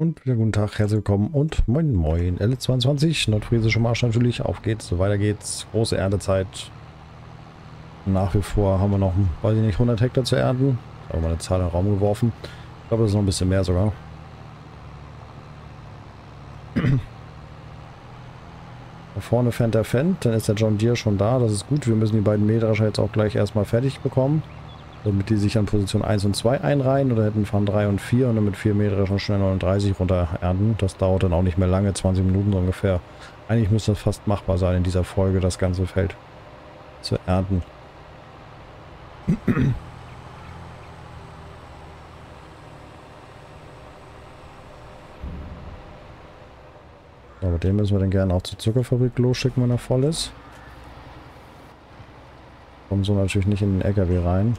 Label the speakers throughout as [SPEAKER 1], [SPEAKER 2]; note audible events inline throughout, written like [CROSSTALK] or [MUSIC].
[SPEAKER 1] Und wieder guten Tag, herzlich willkommen und moin moin. L22, nordfriesische Marsch natürlich. Auf geht's, weiter geht's. Große Erntezeit. Nach wie vor haben wir noch, weiß ich nicht, 100 Hektar zu ernten. Ich habe mal eine Zahl in den Raum geworfen. Ich glaube, das ist noch ein bisschen mehr sogar. [CLEARS THROAT] Da vorne fährt der Fendt, dann ist der John Deere schon da. Das ist gut. Wir müssen die beiden Mähdrescher jetzt auch gleich erstmal fertig bekommen damit die sich an Position 1 und 2 einreihen oder hätten fahren 3 und 4 und dann mit 4 Meter schon schnell 39 runter ernten. Das dauert dann auch nicht mehr lange, 20 Minuten ungefähr. Eigentlich müsste das fast machbar sein in dieser Folge, das ganze Feld zu ernten. Aber den müssen wir dann gerne auch zur Zuckerfabrik losschicken, wenn er voll ist. Kommen so natürlich nicht in den LKW rein.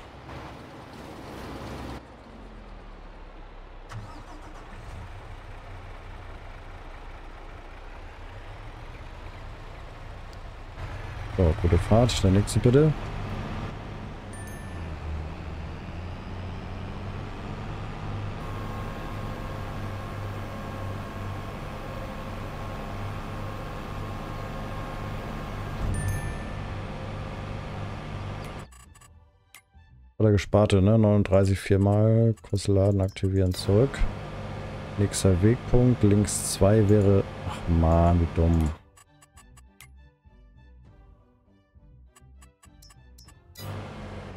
[SPEAKER 1] So, gute Fahrt. Der nächste bitte. Oder gesparte, ne? 39 viermal. Kurz laden, aktivieren, zurück. Nächster Wegpunkt. Links 2 wäre... Ach man, wie dumm.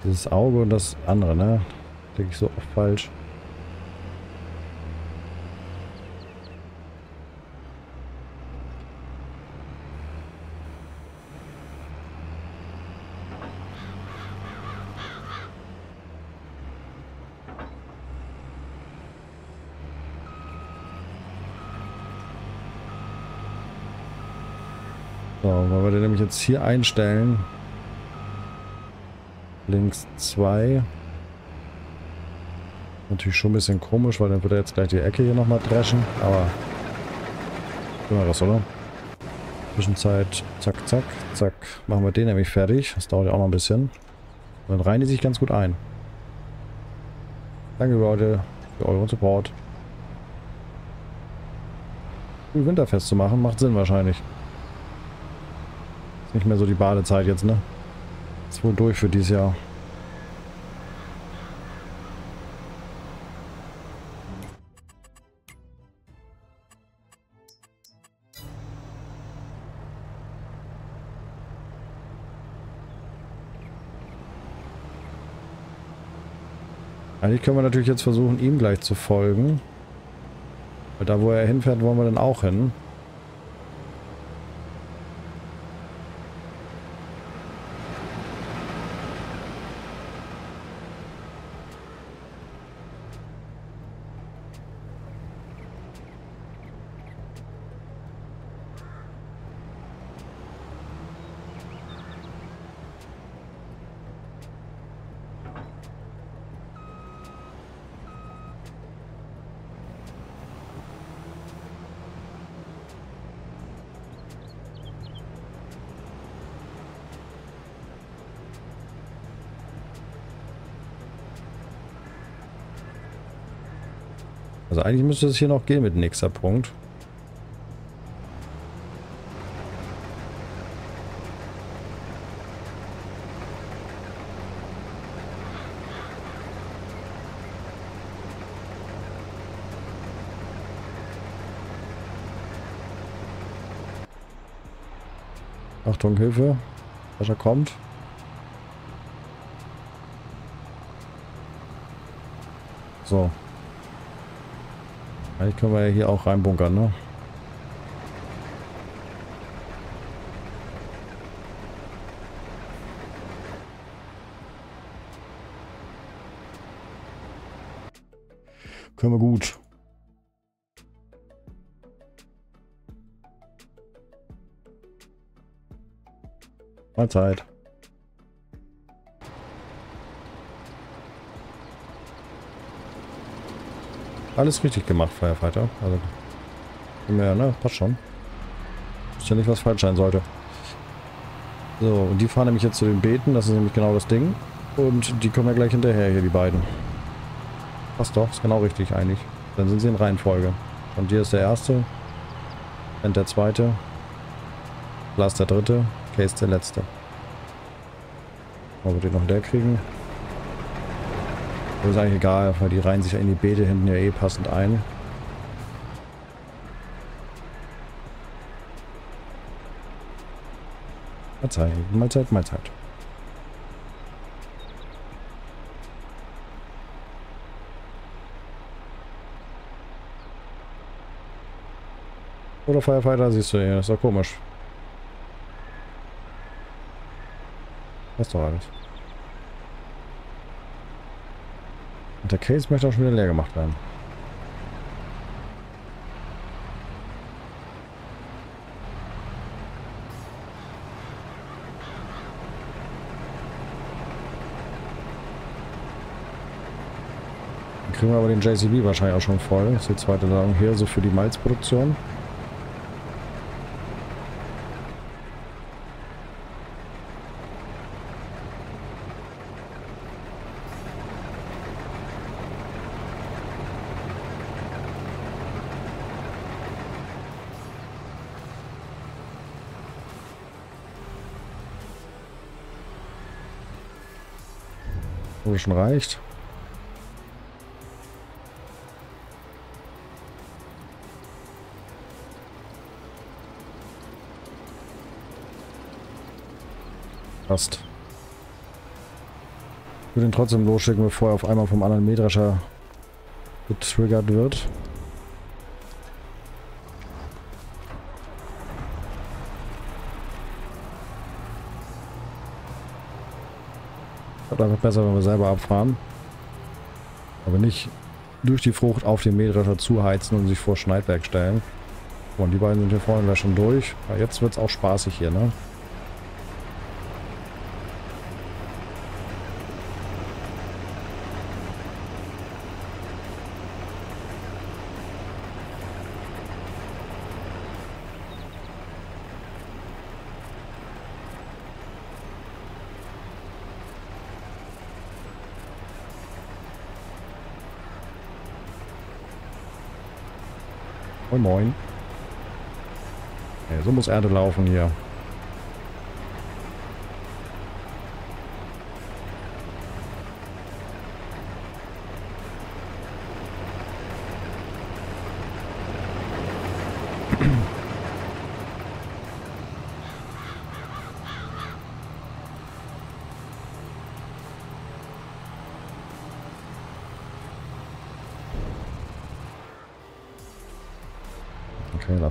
[SPEAKER 1] Dieses Auge und das andere, ne? Denke ich so oft falsch. Den nämlich jetzt hier einstellen, Links 2. Natürlich schon ein bisschen komisch, weil dann wird er jetzt gleich die Ecke hier nochmal dreschen. Aber wir das, oder? Zwischenzeit, zack, zack, zack. Machen wir den nämlich fertig. Das dauert ja auch noch ein bisschen. Und dann reihen die sich ganz gut ein. Danke Leute für euren Support. Winterfest zu machen, macht Sinn wahrscheinlich. Nicht mehr so die Badezeit jetzt, ne? Ist wohl durch für dieses Jahr. Eigentlich können wir natürlich jetzt versuchen, ihm gleich zu folgen. Weil da, wo er hinfährt, wollen wir dann auch hin. Also eigentlich müsste es hier noch gehen mit nächster Punkt. Achtung, Hilfe. Sascha kommt. So. Eigentlich können wir ja hier auch reinbunkern, ne? Können wir gut. Mahlzeit. Alles richtig gemacht, Firefighter. Also, ja, ne, passt schon. Ist ja nicht, was falsch sein sollte. So, und die fahren nämlich jetzt zu den Beeten, das ist nämlich genau das Ding. Und die kommen ja gleich hinterher hier, die beiden. Passt doch, ist genau richtig eigentlich. Dann sind sie in Reihenfolge. Und hier ist der erste, End der zweite, Last der dritte, Case der letzte. Mal wir den noch der kriegen. Aber ist eigentlich egal, weil die reihen sich ja in die Beete hinten ja eh passend ein. Mahlzeit, Mahlzeit, Mahlzeit. Oder Firefighter siehst du das ist doch komisch. Das ist doch alles. Und der Case möchte auch schon wieder leer gemacht werden. Dann kriegen wir aber den JCB wahrscheinlich auch schon voll. Das ist die zweite Ladung hier, so für die Malzproduktion. Wo schon reicht. Passt. Ich würde ihn trotzdem losschicken, bevor er auf einmal vom anderen Mähdrescher getriggert wird. Einfach besser, wenn wir selber abfahren. Aber nicht durch die Frucht auf den Mähdrescher zuheizen und sich vor Schneidwerk stellen. Und die beiden sind hier vorne schon durch. Ja, jetzt wird es auch spaßig hier, ne? Moin Moin. Ja, so muss Erde laufen hier.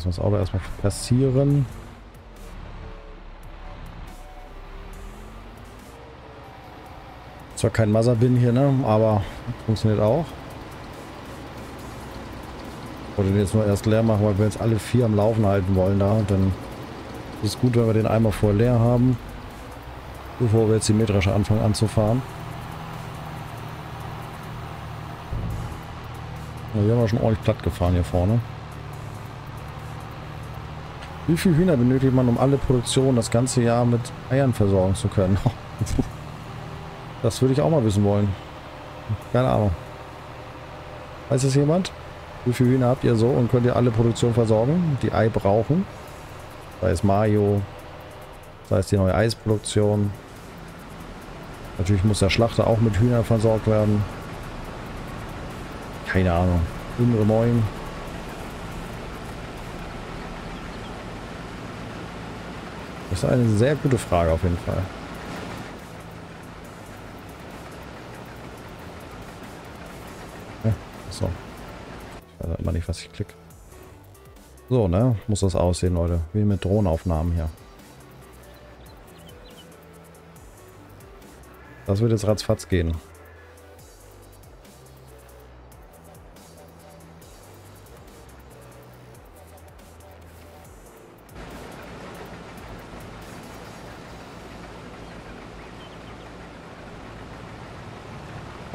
[SPEAKER 1] Lassen wir das Auto erstmal passieren. Zwar kein Mother-Bin hier, ne? aber funktioniert auch. Wollte den jetzt nur erst leer machen, weil wir jetzt alle vier am Laufen halten wollen da. Dann ist es gut, wenn wir den einmal vorher leer haben, bevor wir jetzt Mähdrescher anfangen anzufahren. Ja, wir haben ja schon ordentlich platt gefahren hier vorne. Wie viel Hühner benötigt man, um alle Produktionen das ganze Jahr mit Eiern versorgen zu können? [LAUGHS] Das würde ich auch mal wissen wollen. Keine Ahnung. Weiß es jemand? Wie viele Hühner habt ihr so und könnt ihr alle Produktionen versorgen, die Ei brauchen? Sei es Mario, sei es die neue Eisproduktion. Natürlich muss der Schlachter auch mit Hühnern versorgt werden. Keine Ahnung. Innere Moin. Das ist eine sehr gute Frage auf jeden Fall. Ja, so. Ich weiß immer nicht, was ich klicke. So, ne? Muss das aussehen, Leute. Wie mit Drohnenaufnahmen hier. Das wird jetzt ratzfatz gehen.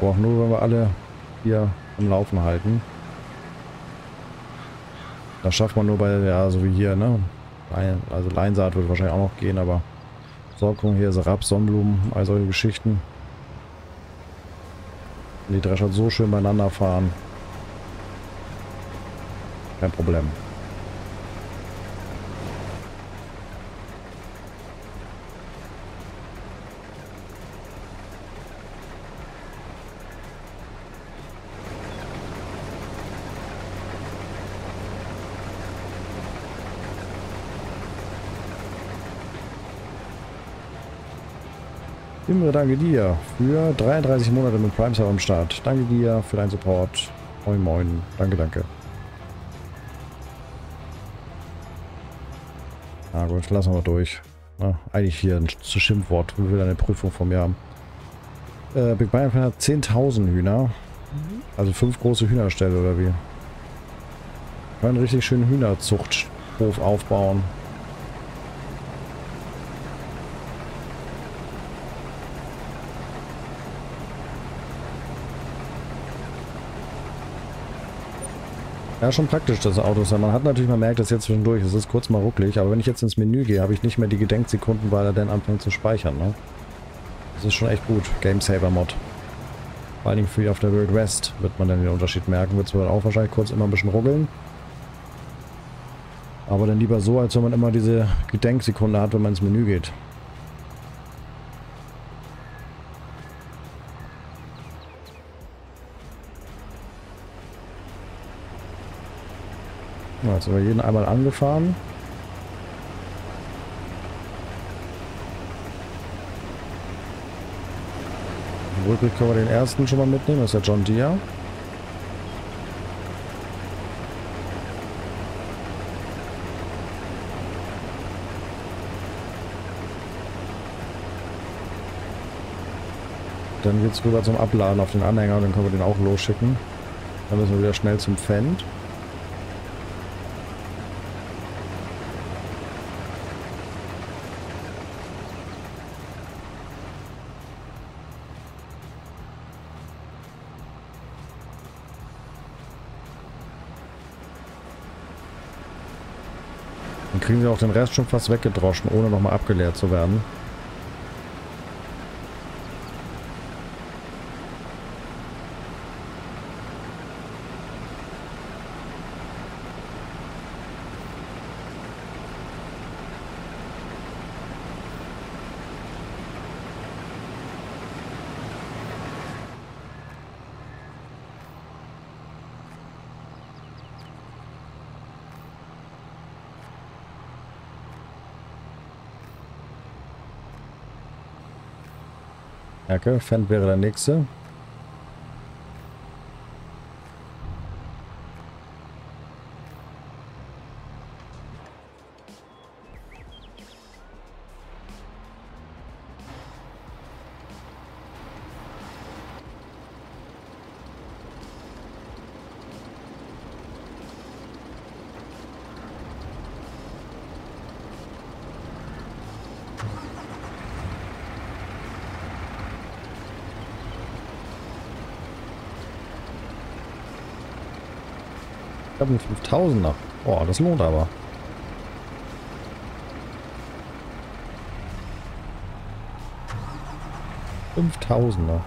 [SPEAKER 1] brauchen, nur wenn wir alle hier am Laufen halten. Das schafft man nur bei, ja, so wie hier, ne? Also Leinsaat wird wahrscheinlich auch noch gehen, aber Sorgung hier ist Raps, Sonnenblumen, all solche Geschichten. Die Drescher so schön beieinander fahren. Kein Problem. Imre, danke dir für 33 Monate mit Prime Sub am Start. Danke dir für deinen Support. Moin moin. Danke, danke. Na gut, lassen wir durch. Na, eigentlich hier ein Schimpfwort. Wie will eine Prüfung von mir haben? Äh, Big Bayern hat 10.000 Hühner. Also fünf große Hühnerställe oder wie? Können einen richtig schönen Hühnerzuchthof aufbauen. Ja, schon praktisch, das Auto ist. Man hat natürlich, man merkt das jetzt zwischendurch, es ist kurz mal rucklig, aber wenn ich jetzt ins Menü gehe, habe ich nicht mehr die Gedenksekunden, weil er dann anfängt zu speichern, ne? Das ist schon echt gut. Game Saver Mod. Vor Dingen für auf der World West wird man dann den Unterschied merken. Wird zwar auch wahrscheinlich kurz immer ein bisschen ruckeln. Aber dann lieber so, als wenn man immer diese Gedenksekunde hat, wenn man ins Menü geht. Jetzt haben wir jeden einmal angefahren. Rückweg können wir den ersten schon mal mitnehmen, das ist der John Deere. Dann geht es rüber zum Abladen auf den Anhänger, dann können wir den auch losschicken. Dann müssen wir wieder schnell zum Fendt. Kriegen sie auch den Rest schon fast weggedroschen, ohne nochmal abgeleert zu werden. Merke, Fendt wäre der nächste. Einen 5000er. Boah, das lohnt aber. Fünftausender.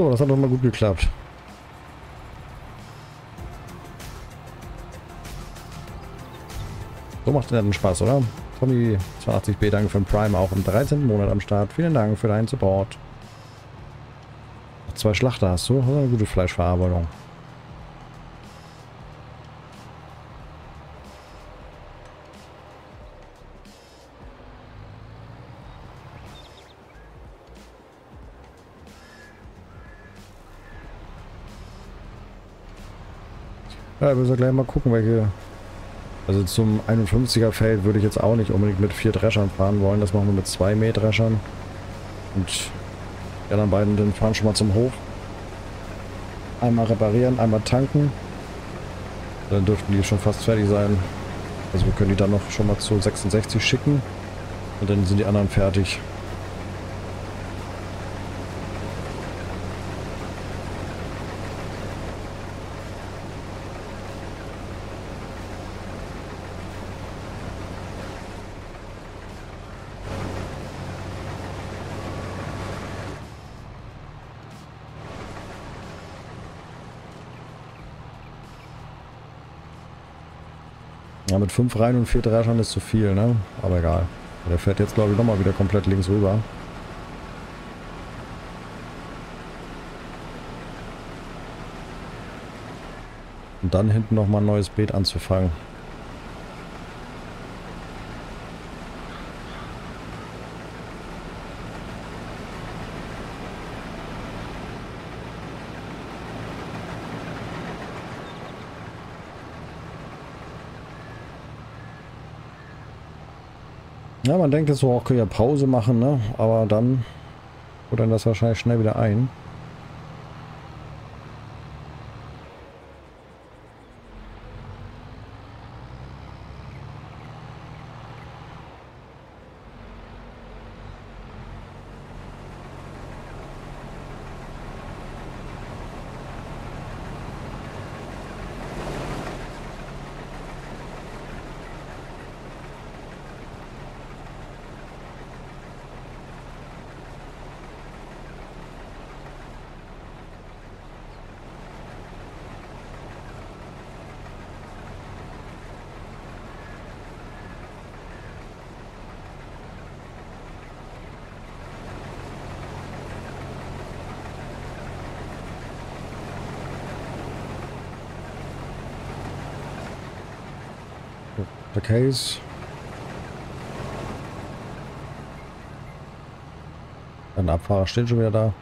[SPEAKER 1] So, das hat doch mal gut geklappt. So macht den Spaß, oder? Tommy 82b, danke für den Prime, auch im 13. Monat am Start. Vielen Dank für deinen Support. Zwei Schlachter hast du, das ist eine gute Fleischverarbeitung. Ja, wir müssen gleich mal gucken, welche... Also zum 51er Feld würde ich jetzt auch nicht unbedingt mit vier Dreschern fahren wollen. Das machen wir mit zwei Mähdreschern. Und die anderen beiden den fahren schon mal zum Hof. Einmal reparieren, einmal tanken. Dann dürften die schon fast fertig sein. Also wir können die dann noch schon mal zu 66 schicken. Und dann sind die anderen fertig. Mit fünf Reihen und vier Dreschern ist zu viel, ne? Aber egal. Der fährt jetzt, glaube ich, nochmal wieder komplett links rüber. Und dann hinten nochmal ein neues Beet anzufangen. Ja, man denkt jetzt so, auch ja Pause machen, ne? Aber dann holt dann das wahrscheinlich schnell wieder ein. Der Case. Ein Abfahrer steht schon wieder da.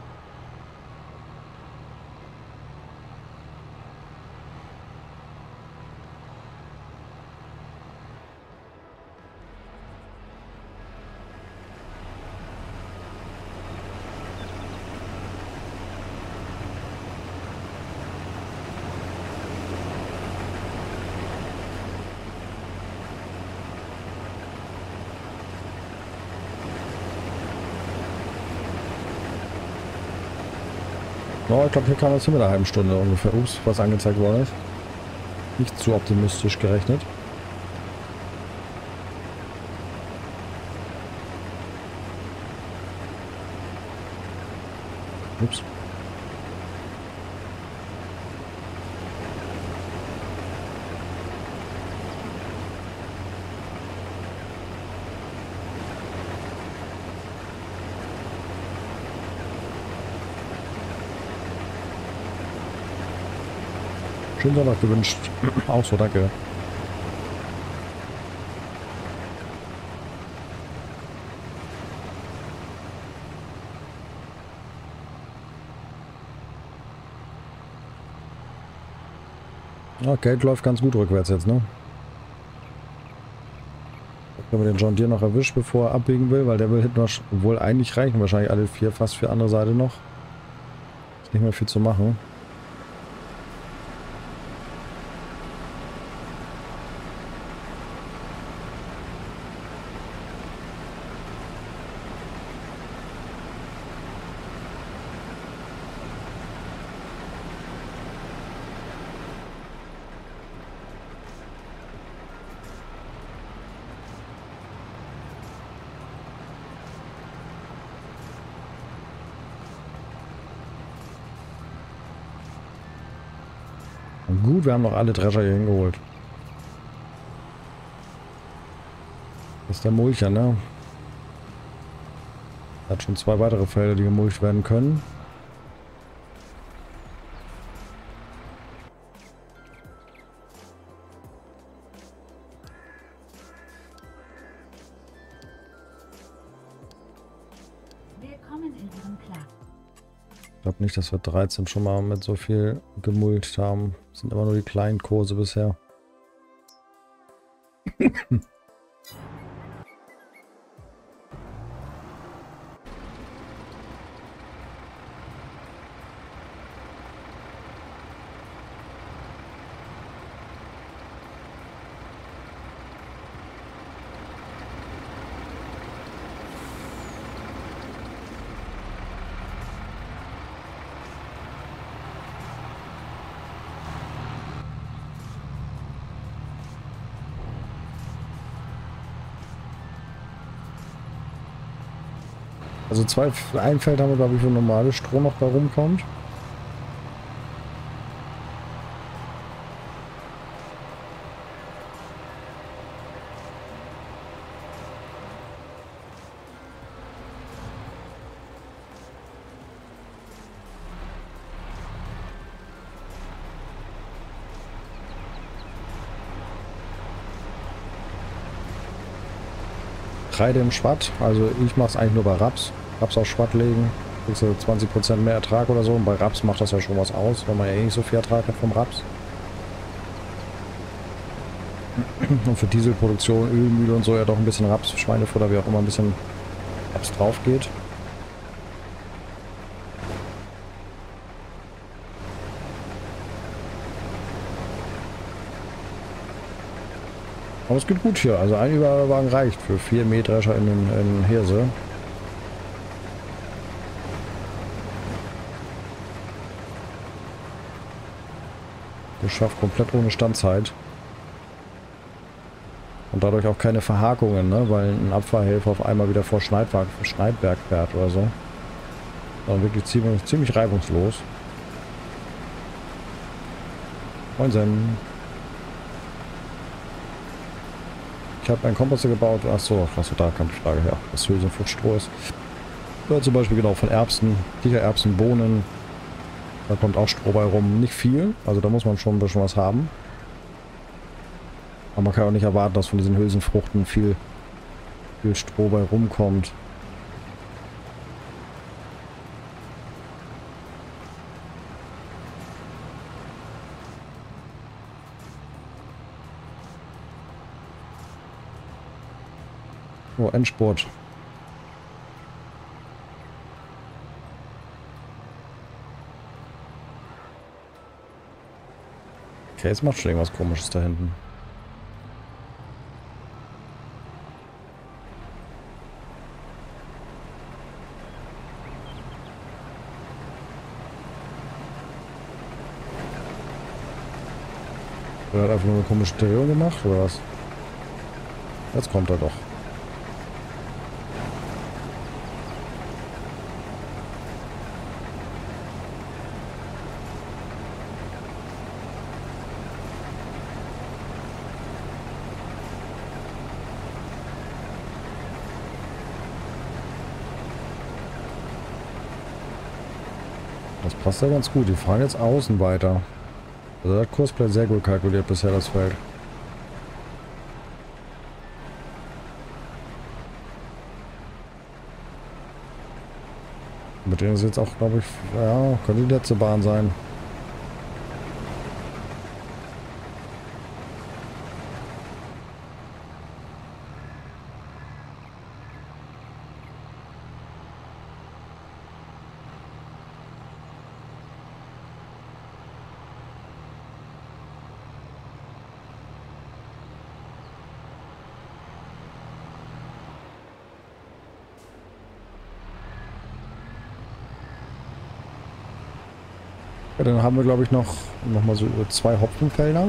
[SPEAKER 1] Ich glaube, hier kam es hin mit einer halben Stunde ungefähr. Ups, was angezeigt worden ist. Nicht zu optimistisch gerechnet. Ups. Schönen Sonntag gewünscht. Auch so, danke. Ja, Geld läuft ganz gut rückwärts jetzt, ne? Wenn wir den John Deere noch erwischt, bevor er abbiegen will, weil der will hinten wohl eigentlich reichen. Wahrscheinlich alle vier fast für andere Seite noch. Ist nicht mehr viel zu machen. Gut, wir haben noch alle Drescher hier hingeholt. Das ist der Mulcher, ne? Hat schon zwei weitere Felder, die gemulcht werden können. Ich glaube nicht, dass wir 13 schon mal mit so viel gemulcht haben. Sind immer nur die kleinen Kurse bisher. [LAUGHS] zwei, ein Feld haben wir, glaube ich, wo normales Stroh noch bei rumkommt. Getreide im Schwatt. Also ich mache es eigentlich nur bei Raps. Raps auf Schwatt legen. Kriegst du 20% mehr Ertrag oder so. Und bei Raps macht das ja schon was aus, weil man ja eh nicht so viel Ertrag hat vom Raps. Und für Dieselproduktion, Ölmühle und so ja doch ein bisschen Raps, Schweinefutter, wie auch immer ein bisschen Raps drauf geht. Aber es geht gut hier. Also ein Überwagen reicht für vier Mähdrescher in, in Hirse. Geschafft komplett ohne Standzeit. Und dadurch auch keine Verhakungen, ne? weil ein Abfahrhelfer auf einmal wieder vor Schneidberg, Schneidberg fährt oder so. Sondern wirklich ziemlich, ziemlich reibungslos. Moinsen. Ich habe einen Komposter gebaut. Achso, achso, da kam die Frage her. Was Hülsenfruchtstroh ist. Oder zum Beispiel genau von Erbsen, Kichererbsen, Bohnen. Da kommt auch Stroh bei rum. Nicht viel, also da muss man schon ein bisschen was haben. Aber man kann auch nicht erwarten, dass von diesen Hülsenfruchten viel, viel Stroh bei rumkommt. Oh, Endspurt. Okay, jetzt macht schon irgendwas komisches da hinten. Er hat einfach nur eine komische Drehung gemacht, oder was? Jetzt kommt er doch. Passt ja ganz gut. Die fahren jetzt außen weiter. Also der Kurs bleibt sehr gut kalkuliert bisher, das Feld. Mit denen ist jetzt auch, glaube ich, ja, könnte die letzte Bahn sein. Ja, dann haben wir, glaube ich, noch, noch mal so zwei Hopfenfelder,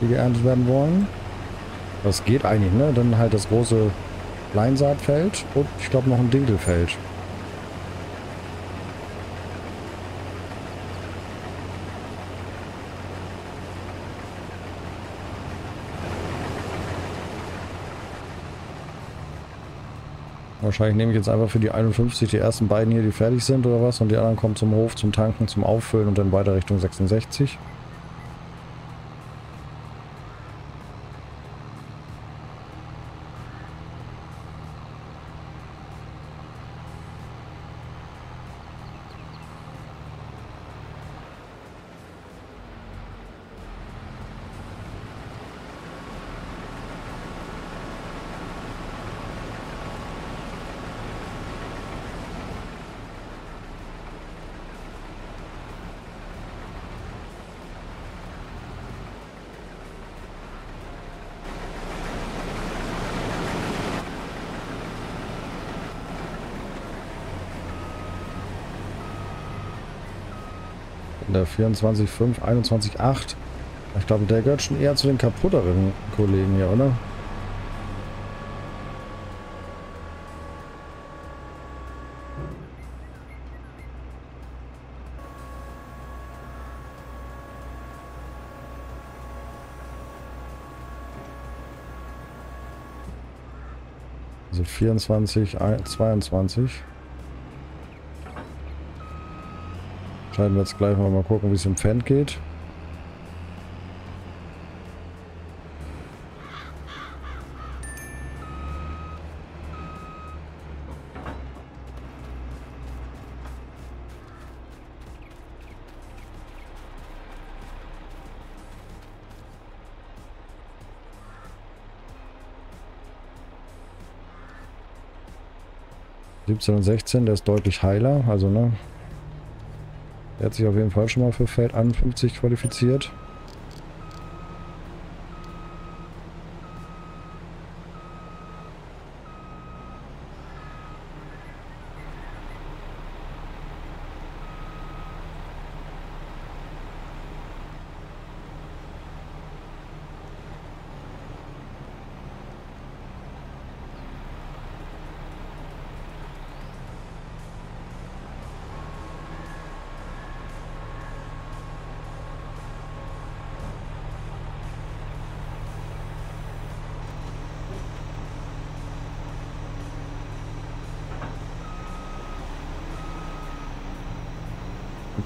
[SPEAKER 1] die geerntet werden wollen. Das geht eigentlich, ne? Dann halt das große Leinsaatfeld und ich glaube noch ein Dinkelfeld. Wahrscheinlich nehme ich jetzt einfach für die 51 die ersten beiden hier, die fertig sind oder was. Und die anderen kommen zum Hof, zum Tanken, zum Auffüllen und dann weiter Richtung 66. 24, 5, 21, 8. Ich glaube, der gehört schon eher zu den kaputteren Kollegen hier, oder? Also 24, 22. Schalten wir jetzt gleich mal, mal gucken, wie es im Fan geht. 17 und 16, der ist deutlich heiler. Also, ne? Der hat sich auf jeden Fall schon mal für Feld 51 qualifiziert.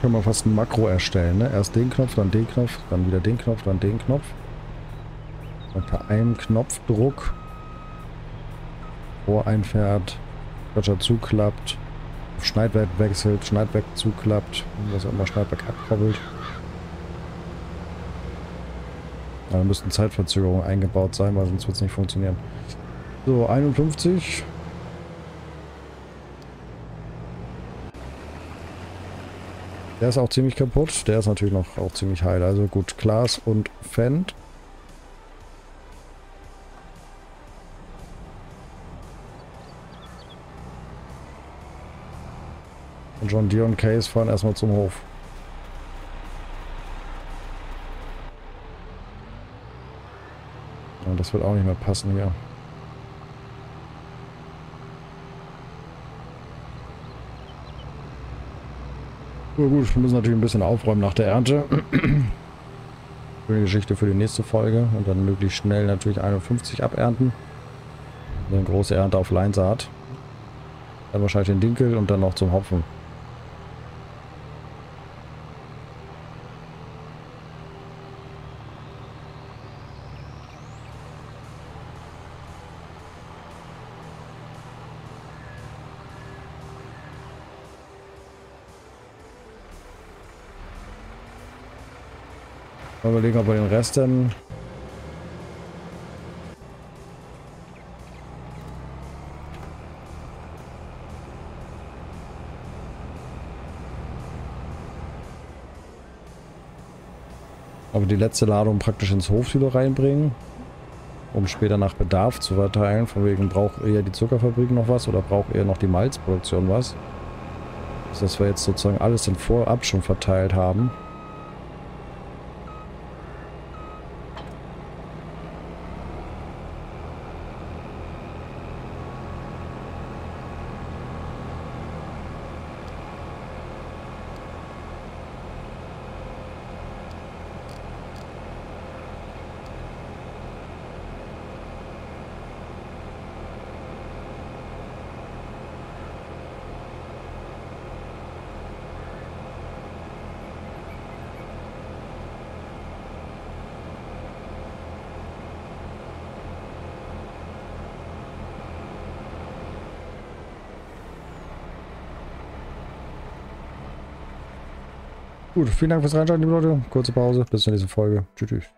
[SPEAKER 1] Können wir fast ein Makro erstellen. Ne? Erst den Knopf, dann den Knopf, dann wieder den Knopf, dann den Knopf. Und per einem Knopfdruck vor einfährt, Quatscher zuklappt, Schneidwerk wechselt, Schneidwerk zuklappt, was auch immer Schneidwerk abkoppelt. Da müssten Zeitverzögerungen eingebaut sein, weil sonst wird es nicht funktionieren. So, 51. Der ist auch ziemlich kaputt. Der ist natürlich noch auch ziemlich heil. Also gut, Klaas und Fendt. Und John Deere und Case fahren erstmal zum Hof. Und das wird auch nicht mehr passen hier. Ja, gut, wir müssen natürlich ein bisschen aufräumen nach der Ernte. [CLEARS THROAT] die Geschichte für die nächste Folge. Und dann möglichst schnell natürlich 51 abernten. Eine große Ernte auf Leinsaat. Dann wahrscheinlich den Dinkel und dann noch zum Hopfen. Mal überlegen, ob wir den Rest dann... Aber die letzte Ladung praktisch ins Hofsilo reinbringen, um später nach Bedarf zu verteilen. Von wegen, braucht eher die Zuckerfabrik noch was oder braucht eher noch die Malzproduktion was? Dass wir jetzt sozusagen alles in Vorab schon verteilt haben. Gut, vielen Dank fürs Reinschauen, liebe Leute. Kurze Pause, bis zur nächsten Folge. Tschüss. tschüss.